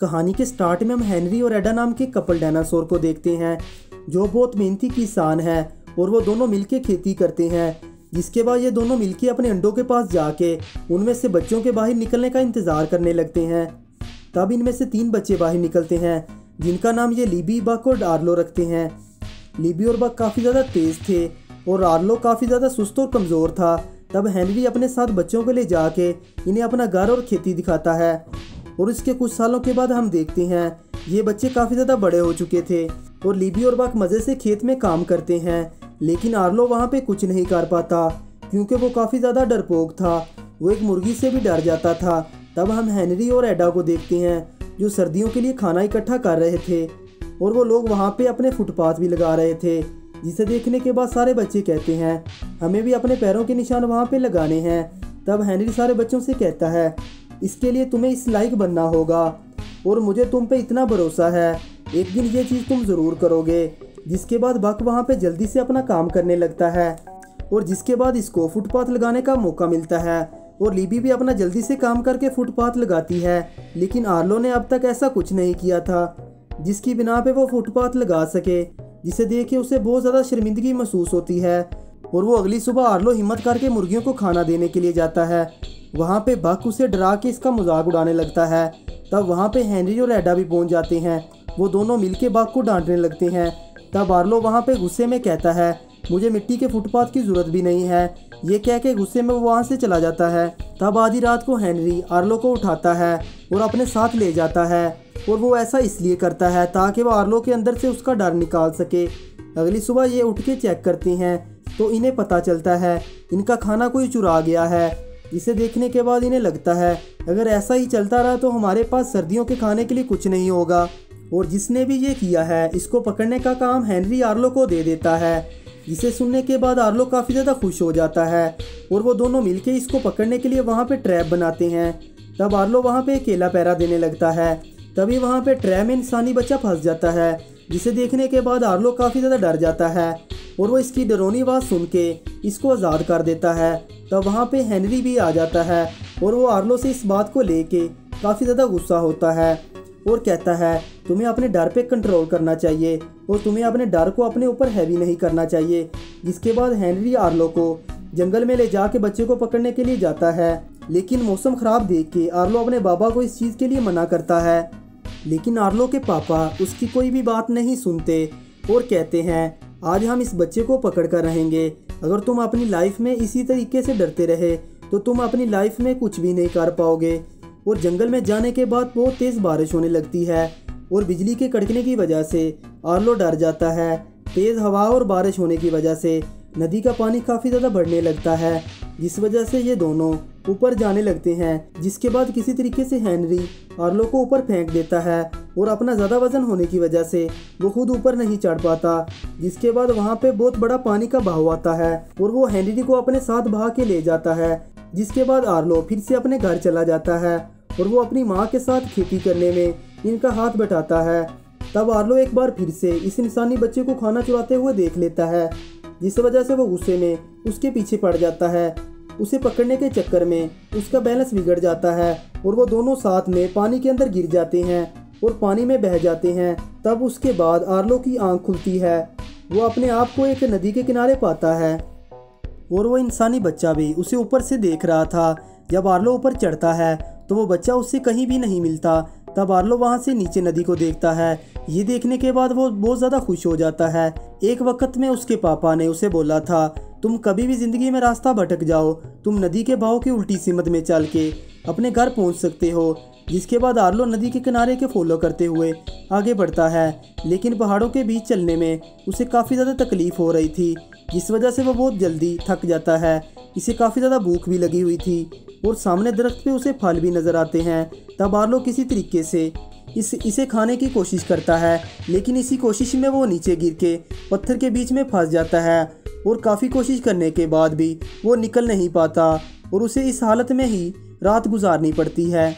कहानी के स्टार्ट में हम हेनरी और एडा नाम के कपल डायनासोर को देखते हैं, जो बहुत मेहनती किसान है और वो दोनों मिलके खेती करते हैं। जिसके बाद ये दोनों मिलके अपने अंडों के पास जाके उनमें से बच्चों के बाहर निकलने का इंतज़ार करने लगते हैं। तब इनमें से तीन बच्चे बाहर निकलते हैं, जिनका नाम ये लिबी बक और डार्लो रखते हैं। लिबी और बक काफ़ी ज़्यादा तेज़ थे और आर्लो काफ़ी ज़्यादा सुस्त और कमज़ोर था। तब हेनरी अपने साथ बच्चों को ले जाके इन्हें अपना घर और खेती दिखाता है। और इसके कुछ सालों के बाद हम देखते हैं। ये बच्चे काफ़ी ज़्यादा बड़े हो चुके थे और लिबी और बक मज़े से खेत में काम करते हैं। लेकिन आर्लो वहाँ पे कुछ नहीं कर पाता, क्योंकि वो काफ़ी ज़्यादा डरपोक था। वो एक मुर्गी से भी डर जाता था। तब हम हेनरी और एडा को देखते हैं, जो सर्दियों के लिए खाना इकट्ठा कर रहे थे। और वो लोग वहाँ पे अपने फुटपाथ भी लगा रहे थे, जिसे देखने के बाद सारे बच्चे कहते हैं, हमें भी अपने पैरों के निशान वहाँ पे लगाने हैं। तब हेनरी सारे बच्चों से कहता है इसके लिए तुम्हें इस लायक बनना होगा। और मुझे तुम पे इतना भरोसा है। एक दिन ये चीज़ तुम ज़रूर करोगे, जिसके बाद बक वहाँ पे जल्दी से अपना काम करने लगता है। और जिसके बाद इसको फुटपाथ लगाने का मौका मिलता है। और लीबी भी अपना जल्दी से काम करके फुटपाथ लगाती है, लेकिन आर्लो ने अब तक ऐसा कुछ नहीं किया था, जिसकी बिना पे वो फुटपाथ लगा सके, जिसे देख के उसे बहुत ज़्यादा शर्मिंदगी महसूस होती है। और वो अगली सुबह आर्लो हिम्मत करके मुर्गियों को खाना देने के लिए जाता है। वहाँ पे बक उसे डरा के इसका मज़ाक उड़ाने लगता है। तब वहाँ पे हैंनरी और एडा भी पहुँच जाते हैं। वो दोनों मिलके बक को डांटने लगते हैं। तब आर्लो वहाँ पे गुस्से में कहता है, मुझे मिट्टी के फुटपाथ की ज़रूरत भी नहीं है। ये कह के गुस्से में वो वहाँ से चला जाता है। तब आधी रात को हैंनरी आर्लो को उठाता है और अपने साथ ले जाता है और वो ऐसा इसलिए करता है ताकि वो आर्लो के अंदर से उसका डर निकाल सके। अगली सुबह ये उठ के चेक करती हैं तो इन्हें पता चलता है, इनका खाना कोई चुरा गया है। इसे देखने के बाद इन्हें लगता है, अगर ऐसा ही चलता रहा तो हमारे पास सर्दियों के खाने के लिए कुछ नहीं होगा। और जिसने भी ये किया है, इसको पकड़ने का काम हेनरी आर्लो को दे देता है। जिसे सुनने के बाद आर्लो काफ़ी ज़्यादा खुश हो जाता है, और वो दोनों मिलके इसको पकड़ने के लिए वहाँ पे ट्रैप बनाते हैं। तब आर्लो वहाँ पे अकेला पैरा देने लगता है। तभी वहाँ पे ट्रैप में इंसानी बच्चा फंस जाता है। जिसे देखने के बाद आर्लो काफ़ी ज़्यादा डर जाता है और वो इसकी डरोनी आवाज़ सुन के इसको आज़ाद कर देता है। तब वहाँ पे हेनरी भी आ जाता है और वो आर्लो से इस बात को लेके काफ़ी ज़्यादा गुस्सा होता है और कहता है, तुम्हें अपने डर पे कंट्रोल करना चाहिए और तुम्हें अपने डर को अपने ऊपर हैवी नहीं करना चाहिए। जिसके बाद हेनरी आर्लो को जंगल में ले जाके बच्चे को पकड़ने के लिए जाता है, लेकिन मौसम ख़राब देख के आर्लो अपने बाबा को इस चीज़ के लिए मना करता है। लेकिन आर्लो के पापा उसकी कोई भी बात नहीं सुनते और कहते हैं, आज हम इस बच्चे को पकड़ कर रहेंगे। अगर तुम अपनी लाइफ में इसी तरीके से डरते रहे तो तुम अपनी लाइफ में कुछ भी नहीं कर पाओगे। और जंगल में जाने के बाद बहुत तेज़ बारिश होने लगती है और बिजली के कड़कने की वजह से आर्लो डर जाता है। तेज़ हवा और बारिश होने की वजह से नदी का पानी काफ़ी ज़्यादा बढ़ने लगता है, जिस वजह से ये दोनों ऊपर जाने लगते हैं, जिसके बाद किसी तरीके से हेनरी आर्लो को ऊपर फेंक देता है और अपना ज़्यादा वज़न होने की वजह से वो खुद ऊपर नहीं चढ़ पाता, जिसके बाद वहाँ पे बहुत बड़ा पानी का बहाव आता है और वो हेनरी को अपने साथ बहा के ले जाता है, जिसके बाद आर्लो फिर से अपने घर चला जाता है और वो अपनी माँ के साथ खेती करने में इनका हाथ बटाता है। तब आर्लो एक बार फिर से इस इंसानी बच्चे को खाना चुराते हुए देख लेता है, जिस वजह से वो गुस्से में उसके पीछे पड़ जाता है उसे पकड़ने के चक्कर में उसका बैलेंस बिगड़ जाता है और वो दोनों साथ में पानी के अंदर गिर जाते हैं और पानी में बह जाते हैं। तब उसके बाद आर्लो की आँख खुलती है। वो अपने आप को एक नदी के किनारे पाता है और वो इंसानी बच्चा भी उसे ऊपर से देख रहा था। जब आर्लो ऊपर चढ़ता है तो वो बच्चा उससे कहीं भी नहीं मिलता। तब आर्लो वहाँ से नीचे नदी को देखता है। ये देखने के बाद वो बहुत ज़्यादा खुश हो जाता है। एक वक्त में उसके पापा ने उसे बोला था तुम कभी भी ज़िंदगी में रास्ता भटक जाओ। तुम नदी के भाव की उल्टी सिमत में चल के अपने घर पहुँच सकते हो, जिसके बाद आर्लो नदी के किनारे के फॉलो करते हुए आगे बढ़ता है। लेकिन पहाड़ों के बीच चलने में उसे काफ़ी ज़्यादा तकलीफ़ हो रही थी, जिस वजह से वह बहुत जल्दी थक जाता है। इसे काफ़ी ज़्यादा भूख भी लगी हुई थी और सामने दरख्त पे उसे फल भी नज़र आते हैं। तब आर्लो किसी तरीके से इस, इसे खाने की कोशिश करता है, लेकिन इसी कोशिश में वो नीचे गिर के पत्थर के बीच में फंस जाता है। और काफ़ी कोशिश करने के बाद भी वो निकल नहीं पाता और उसे इस हालत में ही रात गुजारनी पड़ती है।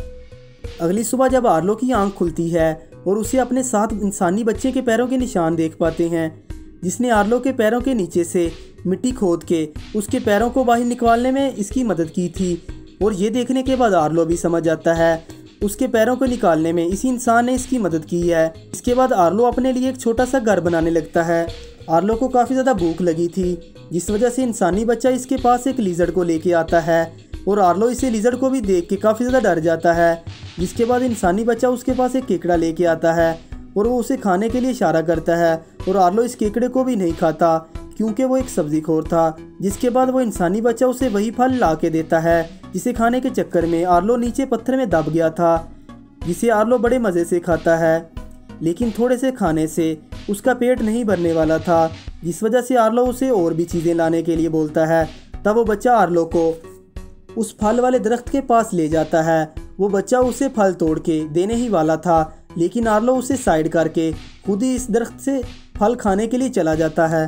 अगली सुबह जब आरलो की आँख खुलती है और उसे अपने साथ इंसानी बच्चे के पैरों के निशान देख पाते हैं, जिसने आरलो के पैरों के नीचे से मिट्टी खोद के उसके पैरों को बाहर निकालने में इसकी मदद की थी और ये देखने के बाद आरलो भी समझ जाता है, उसके पैरों को निकालने में इसी इंसान ने इसकी मदद की है। इसके बाद आरलो अपने लिए एक छोटा सा घर बनाने लगता है। आर्लो को काफ़ी ज़्यादा भूख लगी थी, जिस वजह से इंसानी बच्चा इसके पास एक लीजर को लेके आता है, और आर्लो इसे लीजर को भी देख के काफ़ी ज़्यादा डर जाता है, जिसके बाद इंसानी बच्चा उसके पास एक केकड़ा लेके आता है, और वो उसे खाने के लिए इशारा करता है, और आर्लो इस केकड़े को भी नहीं खाता, क्योंकि वो एक सब्ज़ी खोर था, जिसके बाद वो इंसानी बच्चा उसे वही फल ला के देता है, जिसे खाने के चक्कर में आर्लो नीचे पत्थर में दब गया था, जिसे आर्लो बड़े मज़े से खाता है, लेकिन थोड़े से खाने से उसका पेट नहीं भरने वाला था, जिस वजह से आर्लो उसे और भी चीज़ें लाने के लिए बोलता है। तब वो बच्चा आर्लो को उस फल वाले दरख्त के पास ले जाता है। वो बच्चा उसे फल तोड़ के देने ही वाला था, लेकिन आर्लो उसे साइड करके खुद ही इस दरख्त से फल खाने के लिए चला जाता है।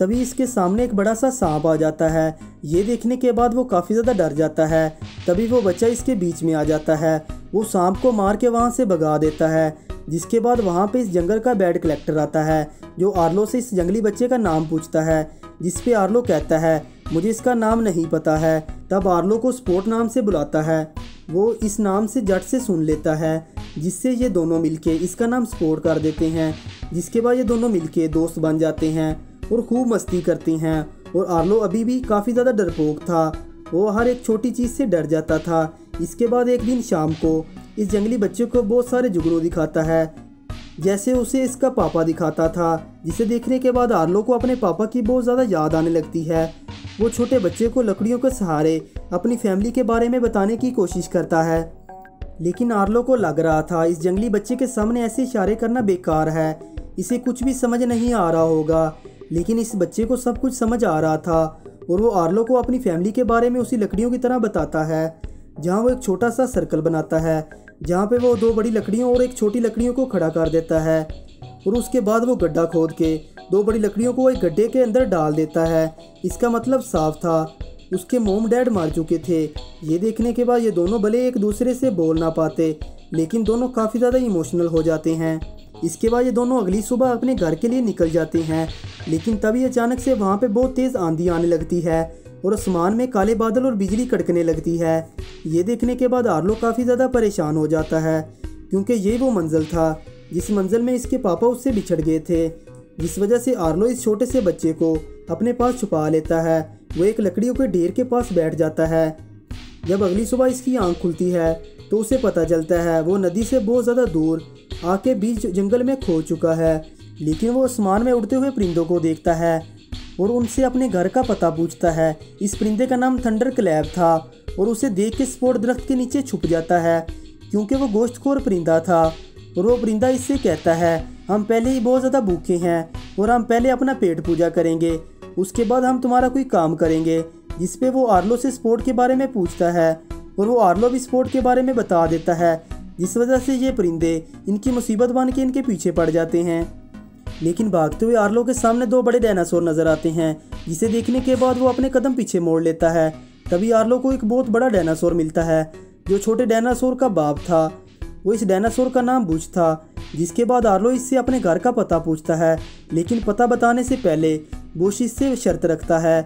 तभी इसके सामने एक बड़ा सा सांप आ जाता है। ये देखने के बाद वो काफ़ी ज़्यादा डर जाता है। तभी वो बच्चा इसके बीच में आ जाता है। वो सांप को मार के वहाँ से भगा देता है। जिसके बाद वहाँ पे इस जंगल का बैड कलेक्टर आता है, जो आर्लो से इस जंगली बच्चे का नाम पूछता है जिस पे आर्लो कहता है, मुझे इसका नाम नहीं पता है। तब आर्लो को स्पोर्ट नाम से बुलाता है। वो इस नाम से जट से सुन लेता है, जिससे ये दोनों मिलके इसका नाम स्पोर्ट कर देते हैं, जिसके बाद ये दोनों मिलके दोस्त बन जाते हैं और खूब मस्ती करते हैं। और आर्लो अभी भी काफ़ी ज़्यादा डरपोक था। वो हर एक छोटी चीज़ से डर जाता था। इसके बाद एक दिन शाम को इस जंगली बच्चे को बहुत सारे जुगनू दिखाता है। जैसे उसे इसका पापा दिखाता था, जिसे देखने के बाद आर्लो को अपने पापा की बहुत ज़्यादा याद आने लगती है। वो छोटे बच्चे को लकड़ियों के सहारे अपनी फैमिली के बारे में बताने की कोशिश करता है। लेकिन आर्लो को लग रहा था, इस जंगली बच्चे के सामने ऐसे इशारे करना बेकार है। इसे कुछ भी समझ नहीं आ रहा होगा। लेकिन इस बच्चे को सब कुछ समझ आ रहा था और वो आर्लो को अपनी फैमिली के बारे में उसी लकड़ियों की तरह बताता है, जहाँ वो एक छोटा सा सर्कल बनाता है। जहाँ पे वो दो बड़ी लकड़ियों और एक छोटी लकड़ियों को खड़ा कर देता है और उसके बाद वो गड्ढा खोद के दो बड़ी लकड़ियों को एक गड्ढे के अंदर डाल देता है। इसका मतलब साफ़ था। उसके मोम डैड मार चुके थे। ये देखने के बाद ये दोनों भले एक दूसरे से बोल ना पाते, लेकिन दोनों काफ़ी ज़्यादा इमोशनल हो जाते हैं। इसके बाद ये दोनों अगली सुबह अपने घर के लिए निकल जाते हैं, लेकिन तभी अचानक से वहाँ पे बहुत तेज़ आंधी आने लगती है। और आसमान में काले बादल और बिजली कड़कने लगती है। ये देखने के बाद आर्लो काफ़ी ज़्यादा परेशान हो जाता है, क्योंकि ये वो मंजिल था, जिस मंजिल में इसके पापा उससे बिछड़ गए थे, जिस वजह से आर्लो इस छोटे से बच्चे को अपने पास छुपा लेता है। वो एक लकड़ियों के ढेर के पास बैठ जाता है। जब अगली सुबह इसकी आँख खुलती है तो उसे पता चलता है, वो नदी से बहुत ज़्यादा दूर आके बीच जंगल में खो चुका है, लेकिन वो आसमान में उड़ते हुए परिंदों को देखता है। और उनसे अपने घर का पता पूछता है। इस परिंदे का नाम थंडर क्लैब था और उसे देख के स्पोर्ट दरख्त के नीचे छुप जाता है, क्योंकि वो गोश्तखोर परिंदा था। और वो परिंदा इससे कहता है, हम पहले ही बहुत ज़्यादा भूखे हैं और हम पहले अपना पेट पूजा करेंगे। उसके बाद हम तुम्हारा कोई काम करेंगे। जिसपे वो आर्लो से स्पोर्ट के बारे में पूछता है और वो आर्लो भी स्पोर्ट के बारे में बता देता है, जिस वजह से ये परिंदे इनकी मुसीबत बन के इनके पीछे पड़ जाते हैं। लेकिन भागते हुए आर्लो के सामने दो बड़े डायनासोर नज़र आते हैं, जिसे देखने के बाद वो अपने कदम पीछे मोड़ लेता है। तभी आर्लो को एक बहुत बड़ा डायनासोर मिलता है, जो छोटे डायनासोर का बाप था। वो इस डायनासोर का नाम बुझ था, जिसके बाद आर्लो इससे अपने घर का पता पूछता है, लेकिन पता बताने से पहले बुश इससे शर्त रखता है।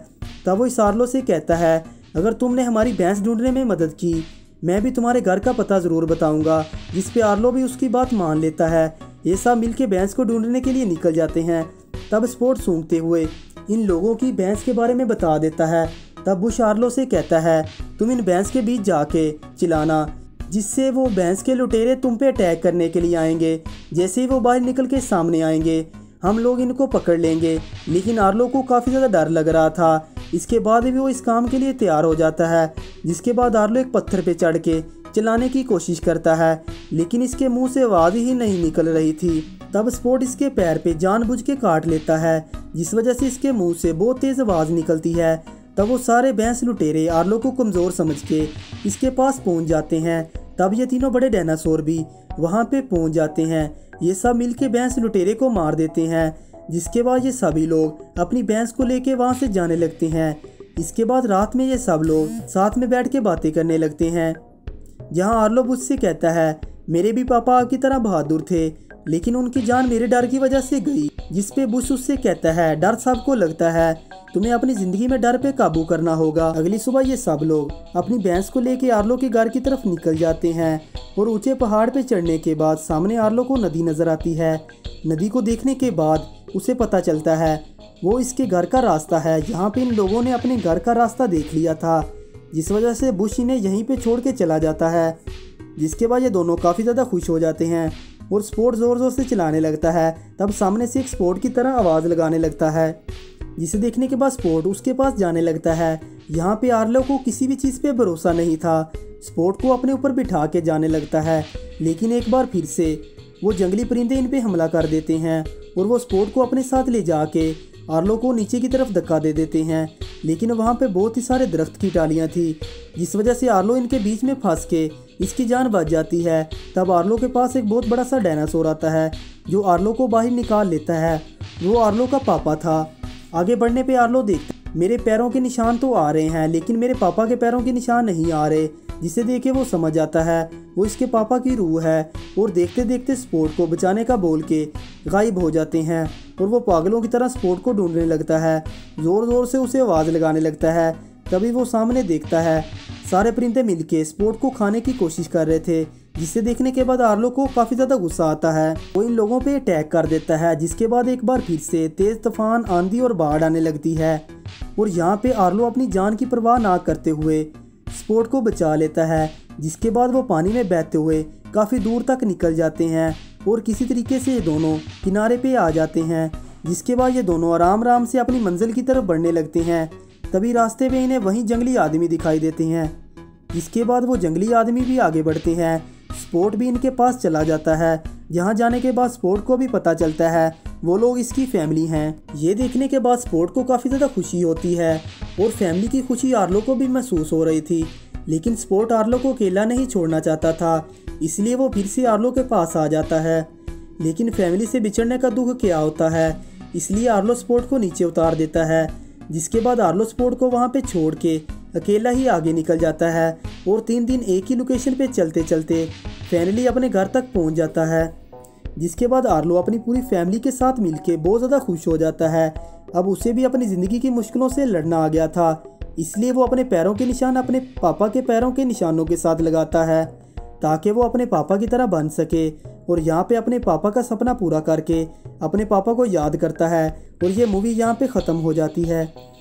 तब वो इस आर्लो से कहता है, अगर तुमने हमारी भैंस ढूँढने में मदद की, मैं भी तुम्हारे घर का पता ज़रूर बताऊँगा जिस पे आर्लो भी उसकी बात मान लेता है। ये सब मिलके भैंस को ढूँढने के लिए निकल जाते हैं। तब स्पोर्ट सूंघते हुए इन लोगों की भैंस के बारे में बता देता है। तब बुश आर्लो से कहता है, तुम इन भैंस के बीच जाके चिलाना जिससे वो भैंस के लुटेरे तुम पे अटैक करने के लिए आएँगे। जैसे ही वो बाहर निकल के सामने आएँगे, हम लोग इनको पकड़ लेंगे। लेकिन आर्लो को काफ़ी ज़्यादा डर लग रहा था। इसके बाद भी वो इस काम के लिए तैयार हो जाता है, जिसके बाद आर्लो एक पत्थर पे चढ़ के चलाने की कोशिश करता है। लेकिन इसके मुँह से आवाज़ ही नहीं निकल रही थी। तब स्पोर्ट इसके पैर पे जानबूझ के काट लेता है, जिस वजह से इसके मुँह से बहुत तेज़ आवाज़ निकलती है। तब वो सारे भैंस लुटेरे आर्लो को कमज़ोर समझ के इसके पास पहुँच जाते हैं। तब ये तीनों बड़े डायनासोर भी वहाँ पे पहुँच जाते हैं। ये सब मिलके भैंस लुटेरे को मार देते हैं, जिसके बाद ये सभी लोग अपनी भैंस को लेके वहाँ से जाने लगते हैं। इसके बाद रात में ये सब लोग साथ में बैठ के बातें करने लगते हैं, जहाँ आर्लो बुझ से कहता है मेरे भी पापा आपकी तरह बहादुर थे, लेकिन उनकी जान मेरे डर की वजह से गई, जिसपे बुश उससे कहता है, डर सबको लगता है, तुम्हें अपनी ज़िंदगी में डर पे काबू करना होगा। अगली सुबह ये सब लोग अपनी भैंस को लेके आरलो के घर की तरफ़ निकल जाते हैं और ऊँचे पहाड़ पे चढ़ने के बाद सामने आरलो को नदी नज़र आती है। नदी को देखने के बाद उसे पता चलता है, वो इसके घर का रास्ता है, जहाँ पे इन लोगों ने अपने घर का रास्ता देख लिया था, जिस वजह से बुश इन्हें यहीं पे छोड़ के चला जाता है। जिसके बाद ये दोनों काफ़ी ज़्यादा खुश हो जाते हैं और स्पोर्ट ज़ोर ज़ोर से चलाने लगता है, तब सामने से एक स्पोर्ट की तरह आवाज़ लगाने लगता है। जिसे देखने के बाद स्पोर्ट उसके पास जाने लगता है। यहाँ पे आर्लो को किसी भी चीज़ पे भरोसा नहीं था। स्पोर्ट को अपने ऊपर बिठा के जाने लगता है, लेकिन एक बार फिर से वो जंगली परिंदे इन पे हमला कर देते हैं और वो स्पोर्ट को अपने साथ ले जाके आर्लो को नीचे की तरफ़ धक्का दे देते हैं, लेकिन वहाँ पे बहुत ही सारे दरख्त की टालियाँ थी, जिस वजह से आर्लो इनके बीच में फंस के इसकी जान बच जाती है। तब आर्लो के पास एक बहुत बड़ा सा डायनासोर आता है, जो आर्लो को बाहर निकाल लेता है। वो आर्लो का पापा था। आगे बढ़ने पे आर्लो देखता मेरे पैरों के निशान तो आ रहे हैं, लेकिन मेरे पापा के पैरों के निशान नहीं आ रहे, जिसे देखे वो समझ आता है, वो इसके पापा की रूह है, और देखते देखते स्पोर्ट को बचाने का बोल के गायब हो जाते हैं। और वो पागलों की तरह स्पोर्ट को ढूँढने लगता है। ज़ोर ज़ोर से उसे आवाज़ लगाने लगता है। तभी वो सामने देखता है। सारे परिंदे मिलके स्पोर्ट को खाने की कोशिश कर रहे थे, जिसे देखने के बाद आर्लो को काफ़ी ज़्यादा गुस्सा आता है। वो इन लोगों पे अटैक कर देता है, जिसके बाद एक बार फिर से तेज़ तूफ़ान आंधी और बाढ़ आने लगती है। और यहाँ पे आर्लो अपनी जान की परवाह ना करते हुए स्पोर्ट को बचा लेता है, जिसके बाद वो पानी में बहते हुए काफ़ी दूर तक निकल जाते हैं। और किसी तरीके से ये दोनों किनारे पे आ जाते हैं, जिसके बाद ये दोनों आराम आराम से अपनी मंजिल की तरफ़ बढ़ने लगते हैं। तभी रास्ते में इन्हें वहीं जंगली आदमी दिखाई देते हैं, जिसके बाद वो जंगली आदमी भी आगे बढ़ते हैं। स्पोर्ट भी इनके पास चला जाता है। जहाँ जाने के बाद स्पोर्ट को भी पता चलता है, वो लोग इसकी फैमिली हैं। ये देखने के बाद स्पोर्ट को काफ़ी ज़्यादा खुशी होती है, और फैमिली की खुशी आर्लो को भी महसूस हो रही थी। लेकिन स्पोर्ट आर्लो को अकेला नहीं छोड़ना चाहता था। इसलिए वो फिर से आर्लो के पास आ जाता है। लेकिन फैमिली से बिछड़ने का दुख क्या होता है? इसलिए आर्लो स्पोर्ट को नीचे उतार देता है, जिसके बाद आर्लो स्पोर्ट को वहाँ पे छोड़ के अकेला ही आगे निकल जाता है और तीन दिन एक ही लोकेशन पे चलते चलते फैमिली अपने घर तक पहुँच जाता है, जिसके बाद आर्लो अपनी पूरी फैमिली के साथ मिलके बहुत ज़्यादा खुश हो जाता है। अब उसे भी अपनी ज़िंदगी की मुश्किलों से लड़ना आ गया था, इसलिए वो अपने पैरों के निशान अपने पापा के पैरों के निशानों के साथ लगाता है। ताकि वो अपने पापा की तरह बन सके और यहाँ पे अपने पापा का सपना पूरा करके अपने पापा को याद करता है और ये मूवी यहाँ पे ख़त्म हो जाती है।